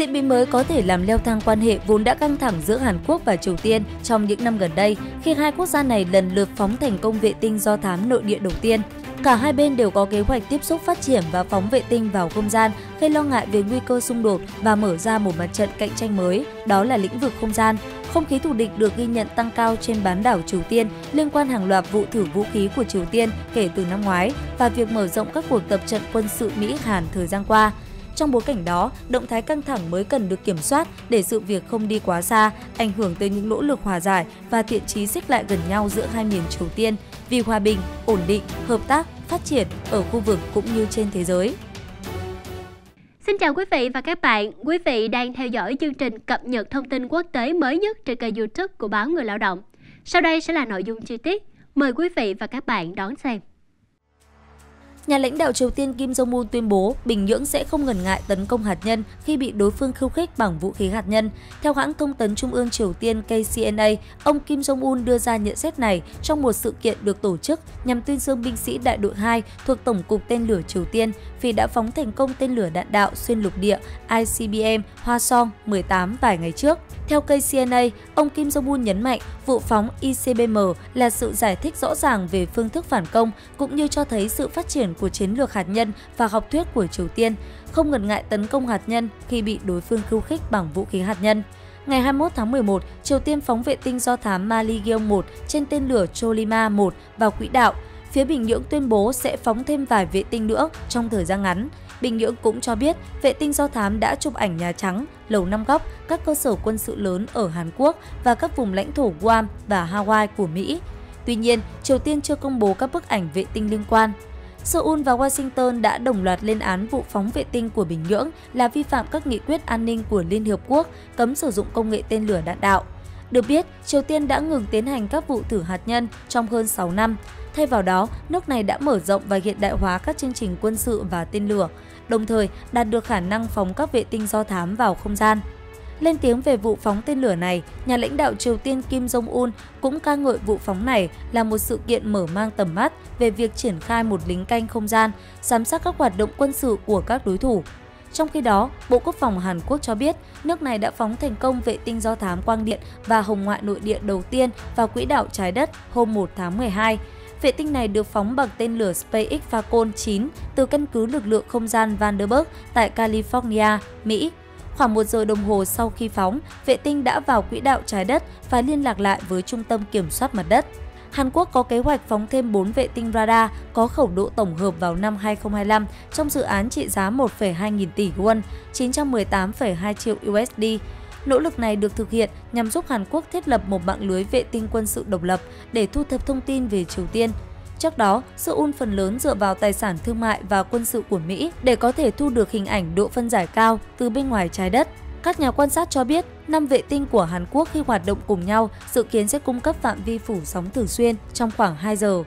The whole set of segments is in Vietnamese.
Diễn biến mới có thể làm leo thang quan hệ vốn đã căng thẳng giữa Hàn Quốc và Triều Tiên trong những năm gần đây, khi hai quốc gia này lần lượt phóng thành công vệ tinh do thám nội địa đầu tiên. Cả hai bên đều có kế hoạch tiếp xúc phát triển và phóng vệ tinh vào không gian, gây lo ngại về nguy cơ xung đột và mở ra một mặt trận cạnh tranh mới, đó là lĩnh vực không gian. Không khí thù địch được ghi nhận tăng cao trên bán đảo Triều Tiên liên quan hàng loạt vụ thử vũ khí của Triều Tiên kể từ năm ngoái và việc mở rộng các cuộc tập trận quân sự Mỹ-Hàn thời gian qua. Trong bối cảnh đó, động thái căng thẳng mới cần được kiểm soát để sự việc không đi quá xa, ảnh hưởng tới những nỗ lực hòa giải và thiện trí xích lại gần nhau giữa hai miền Triều Tiên vì hòa bình, ổn định, hợp tác, phát triển ở khu vực cũng như trên thế giới. Xin chào quý vị và các bạn. Quý vị đang theo dõi chương trình cập nhật thông tin quốc tế mới nhất trên kênh YouTube của báo Người Lao động. Sau đây sẽ là nội dung chi tiết. Mời quý vị và các bạn đón xem nhà lãnh đạo Triều Tiên Kim Jong-un tuyên bố Bình Nhưỡng sẽ không ngần ngại tấn công hạt nhân khi bị đối phương khiêu khích bằng vũ khí hạt nhân. Theo hãng thông tấn Trung ương Triều Tiên KCNA, ông Kim Jong-un đưa ra nhận xét này trong một sự kiện được tổ chức nhằm tuyên dương binh sĩ đại đội 2 thuộc Tổng cục tên lửa Triều Tiên vì đã phóng thành công tên lửa đạn đạo xuyên lục địa ICBM Hoa Song 18 vài ngày trước. Theo KCNA, ông Kim Jong-un nhấn mạnh vụ phóng ICBM là sự giải thích rõ ràng về phương thức phản công cũng như cho thấy sự phát triển của chiến lược hạt nhân và học thuyết của Triều Tiên, không ngần ngại tấn công hạt nhân khi bị đối phương khiêu khích bằng vũ khí hạt nhân. Ngày 21 tháng 11, Triều Tiên phóng vệ tinh do thám Maligyeong-1 trên tên lửa Cholima 1 vào quỹ đạo. Phía Bình Nhưỡng tuyên bố sẽ phóng thêm vài vệ tinh nữa trong thời gian ngắn. Bình Nhưỡng cũng cho biết vệ tinh do thám đã chụp ảnh Nhà Trắng, Lầu Năm Góc, các cơ sở quân sự lớn ở Hàn Quốc và các vùng lãnh thổ Guam và Hawaii của Mỹ. Tuy nhiên, Triều Tiên chưa công bố các bức ảnh vệ tinh liên quan. Seoul và Washington đã đồng loạt lên án vụ phóng vệ tinh của Bình Nhưỡng là vi phạm các nghị quyết an ninh của Liên Hợp Quốc cấm sử dụng công nghệ tên lửa đạn đạo. Được biết, Triều Tiên đã ngừng tiến hành các vụ thử hạt nhân trong hơn 6 năm. Thay vào đó, nước này đã mở rộng và hiện đại hóa các chương trình quân sự và tên lửa, đồng thời đạt được khả năng phóng các vệ tinh do thám vào không gian. Lên tiếng về vụ phóng tên lửa này, nhà lãnh đạo Triều Tiên Kim Jong-un cũng ca ngợi vụ phóng này là một sự kiện mở mang tầm mắt về việc triển khai một lính canh không gian, giám sát các hoạt động quân sự của các đối thủ. Trong khi đó, Bộ Quốc phòng Hàn Quốc cho biết nước này đã phóng thành công vệ tinh do thám quang điện và hồng ngoại nội địa đầu tiên vào quỹ đạo trái đất hôm 1 tháng 12. Vệ tinh này được phóng bằng tên lửa SpaceX Falcon 9 từ căn cứ lực lượng không gian Vandenberg tại California, Mỹ Khoảng một giờ đồng hồ sau khi phóng, vệ tinh đã vào quỹ đạo trái đất và liên lạc lại với trung tâm kiểm soát mặt đất. Hàn Quốc có kế hoạch phóng thêm 4 vệ tinh radar có khẩu độ tổng hợp vào năm 2025 trong dự án trị giá 1,2 nghìn tỷ won, 918,2 triệu USD. Nỗ lực này được thực hiện nhằm giúp Hàn Quốc thiết lập một mạng lưới vệ tinh quân sự độc lập để thu thập thông tin về Triều Tiên, Trước đó, Seoul phần lớn dựa vào tài sản thương mại và quân sự của Mỹ để có thể thu được hình ảnh độ phân giải cao từ bên ngoài trái đất. Các nhà quan sát cho biết, năm vệ tinh của Hàn Quốc khi hoạt động cùng nhau dự kiến sẽ cung cấp phạm vi phủ sóng thường xuyên trong khoảng 2 giờ.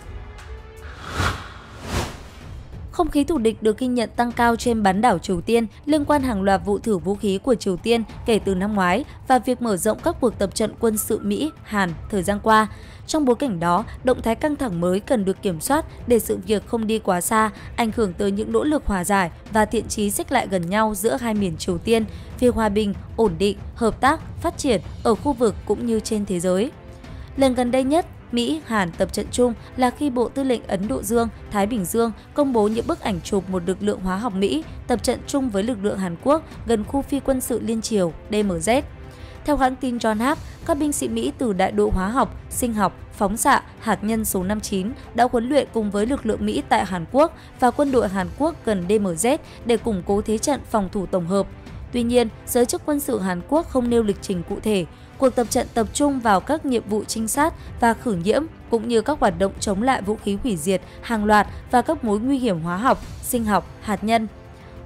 Không khí thù địch được ghi nhận tăng cao trên bán đảo Triều Tiên liên quan hàng loạt vụ thử vũ khí của Triều Tiên kể từ năm ngoái và việc mở rộng các cuộc tập trận quân sự Mỹ-Hàn thời gian qua. Trong bối cảnh đó, động thái căng thẳng mới cần được kiểm soát để sự việc không đi quá xa, ảnh hưởng tới những nỗ lực hòa giải và thiện trí xích lại gần nhau giữa hai miền Triều Tiên vì hòa bình, ổn định, hợp tác, phát triển ở khu vực cũng như trên thế giới. Lần gần đây nhất, Mỹ, Hàn tập trận chung là khi Bộ Tư lệnh Ấn Độ Dương, Thái Bình Dương công bố những bức ảnh chụp một lực lượng hóa học Mỹ tập trận chung với lực lượng Hàn Quốc gần khu phi quân sự liên triều DMZ. Theo hãng tin John Hap, các binh sĩ Mỹ từ đại đội hóa học, sinh học, phóng xạ, hạt nhân số 59 đã huấn luyện cùng với lực lượng Mỹ tại Hàn Quốc và quân đội Hàn Quốc gần DMZ để củng cố thế trận phòng thủ tổng hợp. Tuy nhiên, giới chức quân sự Hàn Quốc không nêu lịch trình cụ thể. Cuộc tập trận tập trung vào các nhiệm vụ trinh sát và khử nhiễm cũng như các hoạt động chống lại vũ khí hủy diệt hàng loạt và các mối nguy hiểm hóa học, sinh học, hạt nhân,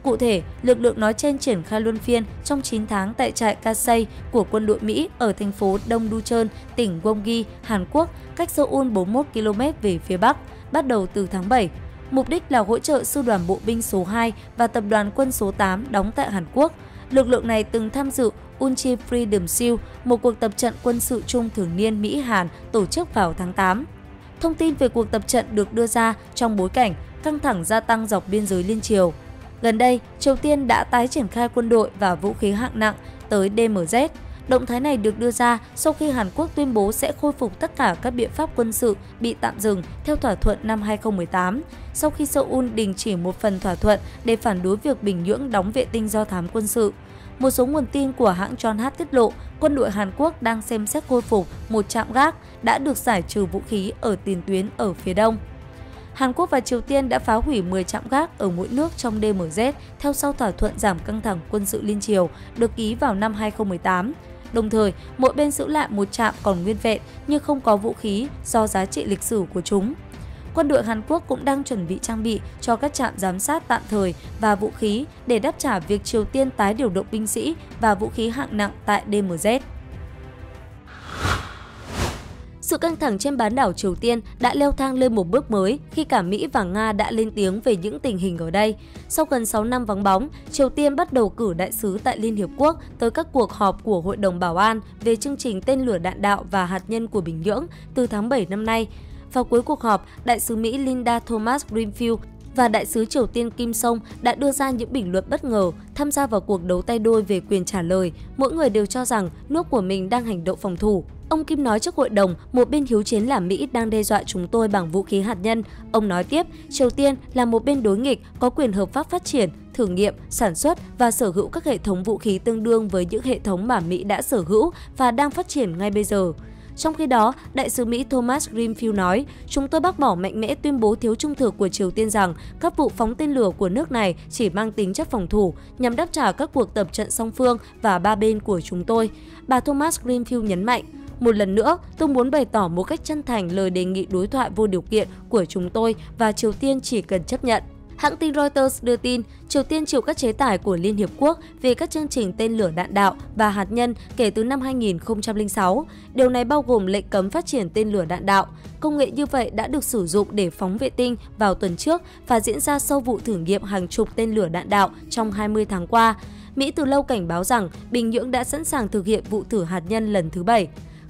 Cụ thể, lực lượng nói trên triển khai luân phiên trong 9 tháng tại trại Kasei của quân đội Mỹ ở thành phố Đông Ducheon, tỉnh Gyeonggi, Hàn Quốc, cách Seoul 41 km về phía Bắc, bắt đầu từ tháng 7. Mục đích là hỗ trợ sư đoàn bộ binh số 2 và tập đoàn quân số 8 đóng tại Hàn Quốc. Lực lượng này từng tham dự Unchi Freedom Seal, một cuộc tập trận quân sự chung thường niên Mỹ-Hàn tổ chức vào tháng 8. Thông tin về cuộc tập trận được đưa ra trong bối cảnh căng thẳng gia tăng dọc biên giới liên triều. Gần đây, Triều Tiên đã tái triển khai quân đội và vũ khí hạng nặng tới DMZ. Động thái này được đưa ra sau khi Hàn Quốc tuyên bố sẽ khôi phục tất cả các biện pháp quân sự bị tạm dừng theo thỏa thuận năm 2018, sau khi Seoul đình chỉ một phần thỏa thuận để phản đối việc Bình Nhưỡng đóng vệ tinh do thám quân sự. Một số nguồn tin của hãng Yonhap tiết lộ, quân đội Hàn Quốc đang xem xét khôi phục một trạm gác đã được giải trừ vũ khí ở tiền tuyến ở phía đông. Hàn Quốc và Triều Tiên đã phá hủy 10 trạm gác ở mỗi nước trong DMZ theo sau thỏa thuận giảm căng thẳng quân sự liên triều được ký vào năm 2018. Đồng thời, mỗi bên giữ lại một trạm còn nguyên vẹn nhưng không có vũ khí do giá trị lịch sử của chúng. Quân đội Hàn Quốc cũng đang chuẩn bị trang bị cho các trạm giám sát tạm thời và vũ khí để đáp trả việc Triều Tiên tái điều động binh sĩ và vũ khí hạng nặng tại DMZ. Sự căng thẳng trên bán đảo Triều Tiên đã leo thang lên một bước mới khi cả Mỹ và Nga đã lên tiếng về những tình hình ở đây. Sau gần 6 năm vắng bóng, Triều Tiên bắt đầu cử đại sứ tại Liên Hiệp Quốc tới các cuộc họp của Hội đồng Bảo an về chương trình tên lửa đạn đạo và hạt nhân của Bình Nhưỡng từ tháng 7 năm nay. Vào cuối cuộc họp, đại sứ Mỹ Linda Thomas Greenfield và đại sứ Triều Tiên Kim Song đã đưa ra những bình luận bất ngờ tham gia vào cuộc đấu tay đôi về quyền trả lời. Mỗi người đều cho rằng nước của mình đang hành động phòng thủ. Ông Kim nói trước hội đồng, một bên hiếu chiến là Mỹ đang đe dọa chúng tôi bằng vũ khí hạt nhân. Ông nói tiếp, Triều Tiên là một bên đối nghịch, có quyền hợp pháp phát triển, thử nghiệm, sản xuất và sở hữu các hệ thống vũ khí tương đương với những hệ thống mà Mỹ đã sở hữu và đang phát triển ngay bây giờ. Trong khi đó, đại sứ Mỹ Thomas Greenfield nói, chúng tôi bác bỏ mạnh mẽ tuyên bố thiếu trung thực của Triều Tiên rằng các vụ phóng tên lửa của nước này chỉ mang tính chất phòng thủ nhằm đáp trả các cuộc tập trận song phương và ba bên của chúng tôi. Bà Thomas Greenfield nhấn mạnh, một lần nữa, tôi muốn bày tỏ một cách chân thành lời đề nghị đối thoại vô điều kiện của chúng tôi và Triều Tiên chỉ cần chấp nhận. Hãng tin Reuters đưa tin, Triều Tiên chịu các chế tài của Liên Hiệp Quốc về các chương trình tên lửa đạn đạo và hạt nhân kể từ năm 2006. Điều này bao gồm lệnh cấm phát triển tên lửa đạn đạo. Công nghệ như vậy đã được sử dụng để phóng vệ tinh vào tuần trước và diễn ra sau vụ thử nghiệm hàng chục tên lửa đạn đạo trong 20 tháng qua. Mỹ từ lâu cảnh báo rằng Bình Nhưỡng đã sẵn sàng thực hiện vụ thử hạt nhân lần thứ bảy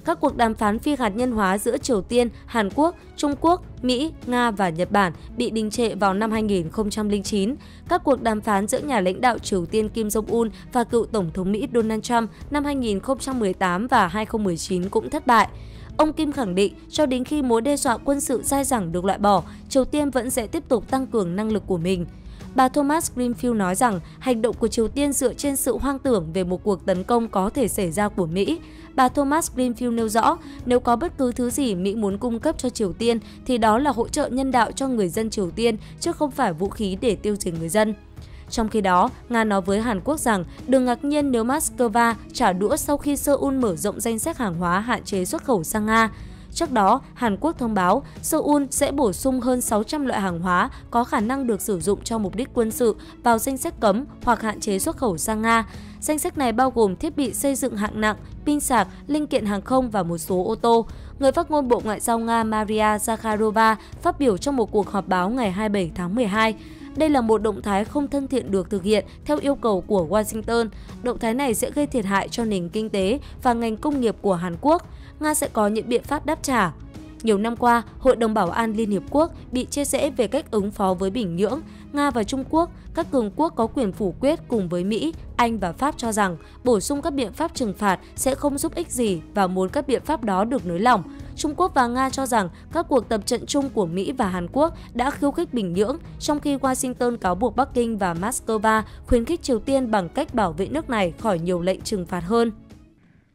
các cuộc đàm phán phi hạt nhân hóa giữa Triều Tiên, Hàn Quốc, Trung Quốc, Mỹ, Nga và Nhật Bản bị đình trệ vào năm 2009. Các cuộc đàm phán giữa nhà lãnh đạo Triều Tiên Kim Jong-un và cựu Tổng thống Mỹ Donald Trump năm 2018 và 2019 cũng thất bại. Ông Kim khẳng định cho đến khi mối đe dọa quân sự dai dẳng được loại bỏ, Triều Tiên vẫn sẽ tiếp tục tăng cường năng lực của mình. Bà Thomas Greenfield nói rằng hành động của Triều Tiên dựa trên sự hoang tưởng về một cuộc tấn công có thể xảy ra của Mỹ. Bà Thomas Greenfield nêu rõ, nếu có bất cứ thứ gì Mỹ muốn cung cấp cho Triều Tiên thì đó là hỗ trợ nhân đạo cho người dân Triều Tiên, chứ không phải vũ khí để tiêu diệt người dân. Trong khi đó, Nga nói với Hàn Quốc rằng đừng ngạc nhiên nếu Moscow trả đũa sau khi Seoul mở rộng danh sách hàng hóa hạn chế xuất khẩu sang Nga. Trước đó, Hàn Quốc thông báo Seoul sẽ bổ sung hơn 600 loại hàng hóa có khả năng được sử dụng cho mục đích quân sự vào danh sách cấm hoặc hạn chế xuất khẩu sang Nga. Danh sách này bao gồm thiết bị xây dựng hạng nặng, pin sạc, linh kiện hàng không và một số ô tô. Người phát ngôn Bộ Ngoại giao Nga Maria Zakharova phát biểu trong một cuộc họp báo ngày 27 tháng 12. Đây là một động thái không thân thiện được thực hiện theo yêu cầu của Washington. Động thái này sẽ gây thiệt hại cho nền kinh tế và ngành công nghiệp của Hàn Quốc. Nga sẽ có những biện pháp đáp trả. Nhiều năm qua, Hội đồng Bảo an Liên Hiệp Quốc bị chia rẽ về cách ứng phó với Bình Nhưỡng. Nga và Trung Quốc, các cường quốc có quyền phủ quyết cùng với Mỹ, Anh và Pháp cho rằng bổ sung các biện pháp trừng phạt sẽ không giúp ích gì và muốn các biện pháp đó được nới lỏng. Trung Quốc và Nga cho rằng các cuộc tập trận chung của Mỹ và Hàn Quốc đã khiêu khích Bình Nhưỡng, trong khi Washington cáo buộc Bắc Kinh và Moscow khuyến khích Triều Tiên bằng cách bảo vệ nước này khỏi nhiều lệnh trừng phạt hơn.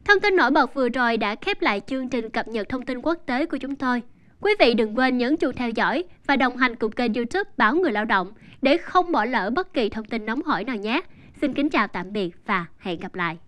Thông tin nổi bật vừa rồi đã khép lại chương trình cập nhật thông tin quốc tế của chúng tôi. Quý vị đừng quên nhấn chuông theo dõi và đồng hành cùng kênh youtube Báo Người Lao Động để không bỏ lỡ bất kỳ thông tin nóng hổi nào nhé. Xin kính chào tạm biệt và hẹn gặp lại.